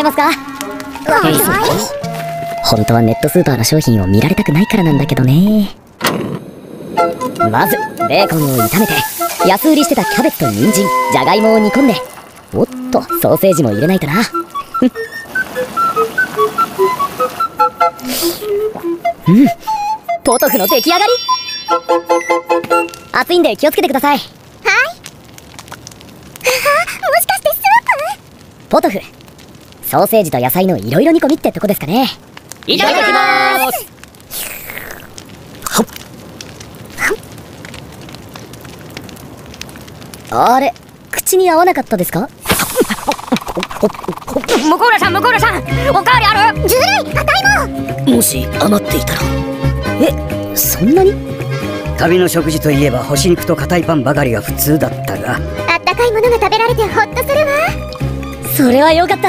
いますか？本当はネットスーパーの商品を見られたくないからなんだけどね。まずベーコンを炒めて安売りしてたキャベツと人参じゃがいもを煮込んで。おっとソーセージも入れないとな。うん。ポトフの出来上がり。熱いんで気をつけてください。はい。あもしかしてスーポトフソーセージと野菜のいろいろ煮込みってとこですかね。いただきます。あれ口に合わなかったですか？向浦さん向浦さんおかわりある？プずるいあたいも！もし余っていたら。えそんなに？旅の食事といえば干し肉と硬いパンばかりが普通だったが。あったかいものが食べられてホッとするわ。それはよかった